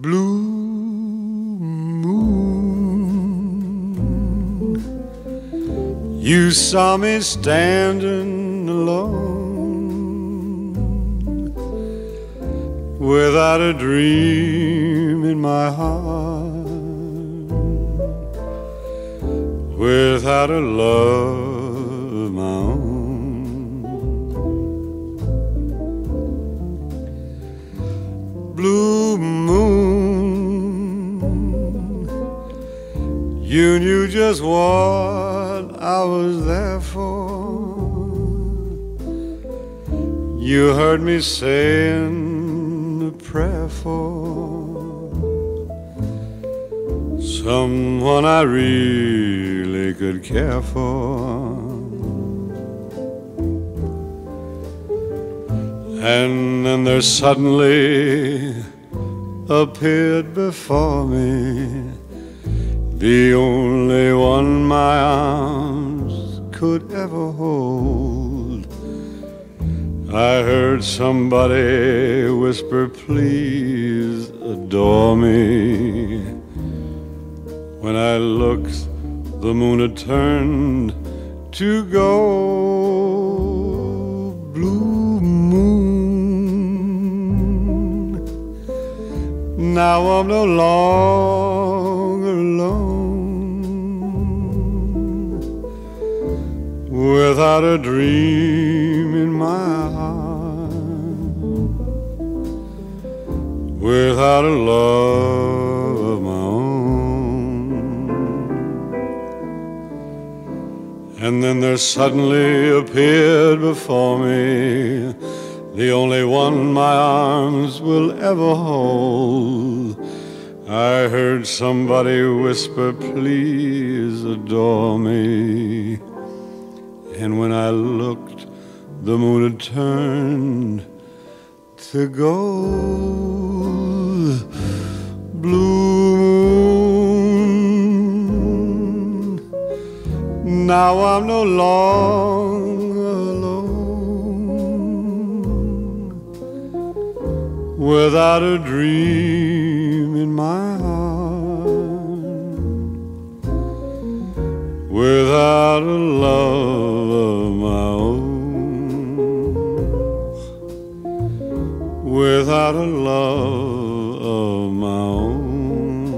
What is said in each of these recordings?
Blue moon, you saw me standing alone without a dream in my heart, without a love you knew just what I was there for. You heard me saying a prayer for someone I really could care for. And then there suddenly appeared before me the only one my arms could ever hold. I heard somebody whisper, Please adore me. When I looked, the moon had turned to gold. Blue moon. Now I'm no longer without a dream in my heart, without a love of my own. And then there suddenly appeared before me the only one my arms will ever hold. I heard somebody whisper, Please adore me. And when I looked, the moon had turned to gold. Blue moon. Now I'm no longer alone without a dream in my heart, without a love of my own, without a love of my own,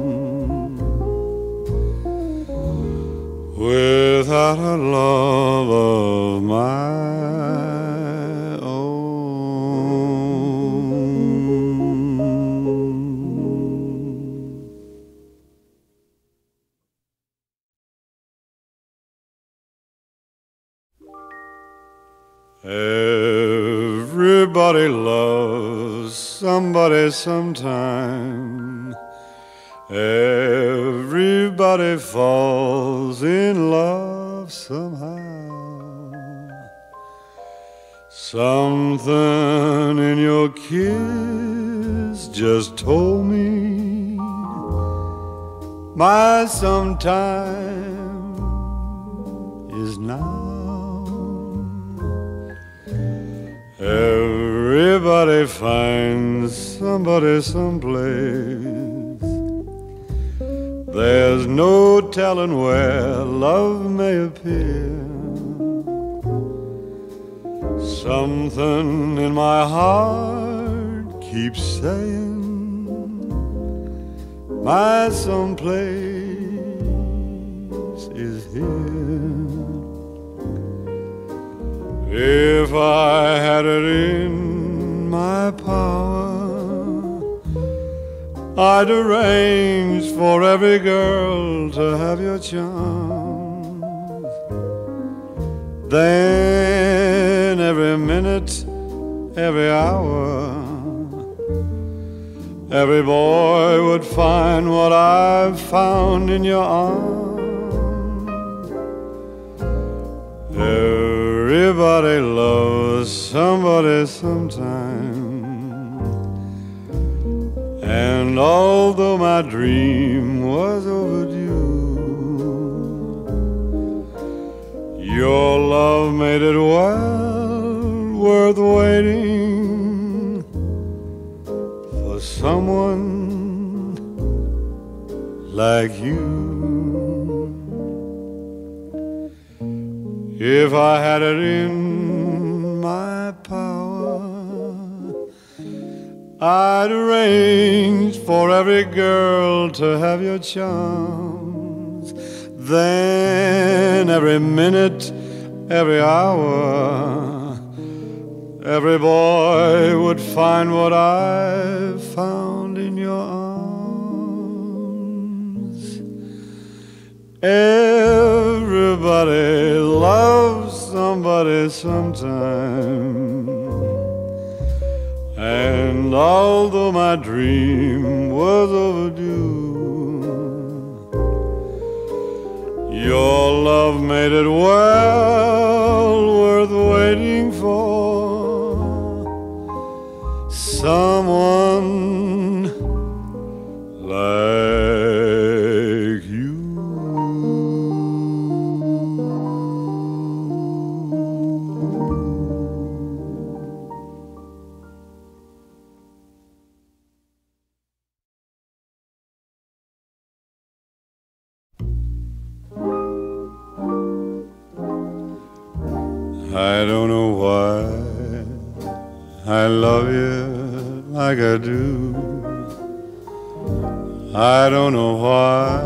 without a love of my Everybody loves somebody sometime. Everybody falls in love somehow. Something in your kiss just told me my sometime is now. Everybody finds somebody someplace. There's no telling where love may appear. Something in my heart keeps saying, My someplace is here. If I had it in my power, I'd arrange for every girl to have your charms. Then every minute, every hour, every boy would find what I've found in your arms. Everybody loves somebody sometime. And although my dream was overdue, your love made it well worth waiting for someone like you. If I had it in my power, I'd arrange for every girl to have your charms. Then every minute, every hour, every boy would find what I've found in your arms. Everybody loves somebody sometime. And although my dream was overdue, your love made it well worth waiting for someone I don't know why I love you like I do. I don't know why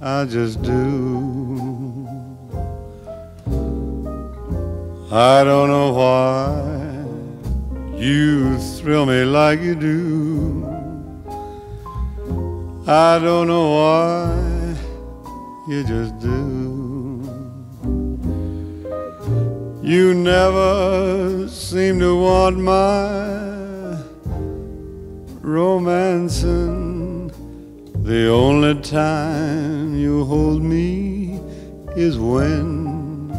I just do. I don't know why you thrill me like you do. I don't know why you just do. You never seem to want my romancing. The only time you hold me is when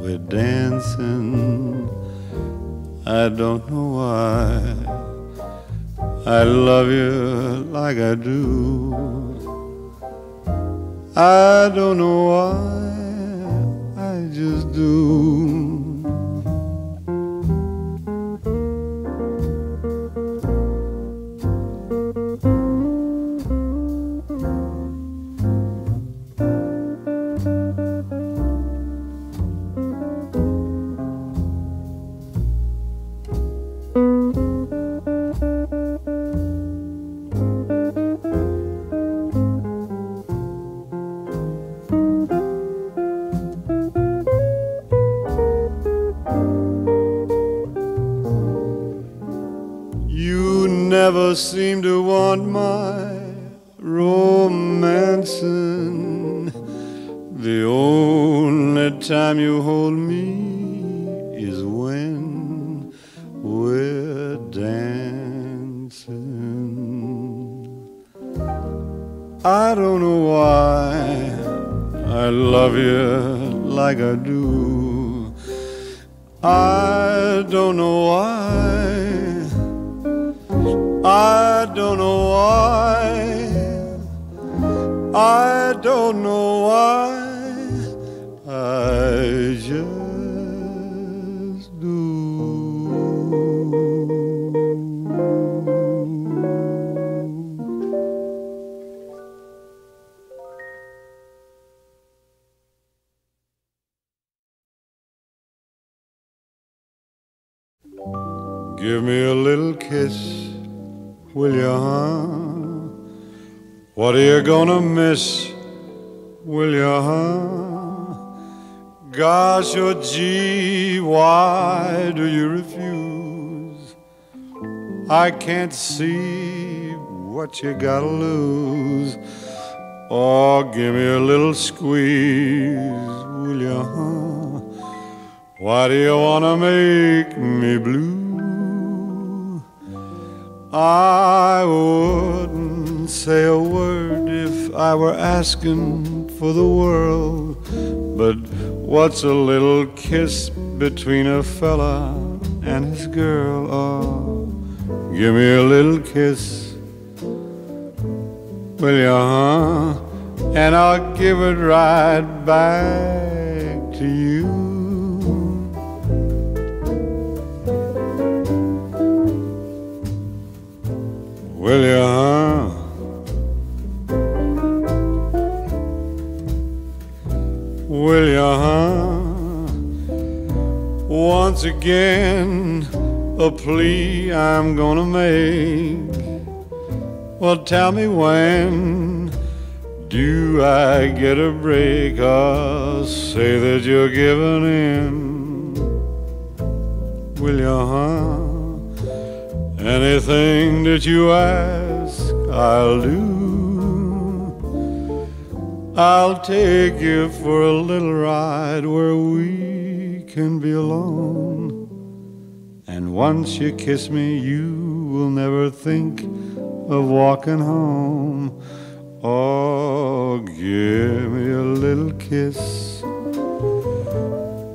we're dancing. I don't know why I love you like I do. I don't know why I just do. Never seem to want my romancing. The only time you hold me is when we're dancing. I don't know why I love you like I do. I don't know why. I don't know why. I don't know why. I just do. Give me a little kiss, will you, huh? What are you gonna miss, will you, huh? Gosh, oh gee, why do you refuse? I can't see what you gotta lose. Oh, give me a little squeeze, will you, huh? Why do you wanna make me blue? I wouldn't say a word if I were asking for the world. But what's a little kiss between a fella and his girl? Oh, give me a little kiss, will you, huh? And I'll give it right back to you. Will you, huh? Will you, huh? Once again, a plea I'm gonna make. Well, tell me when do I get a break? Or say that you're giving in? Will you, huh? Anything that you ask, I'll do. I'll take you for a little ride where we can be alone. And once you kiss me, you will never think of walking home. Oh, give me a little kiss,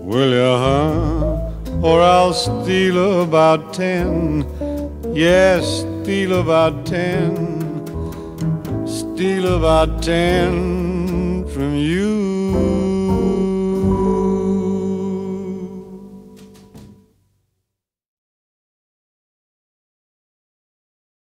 will you, huh? Or I'll steal about ten. Yes, steal about ten. Steal about ten from you.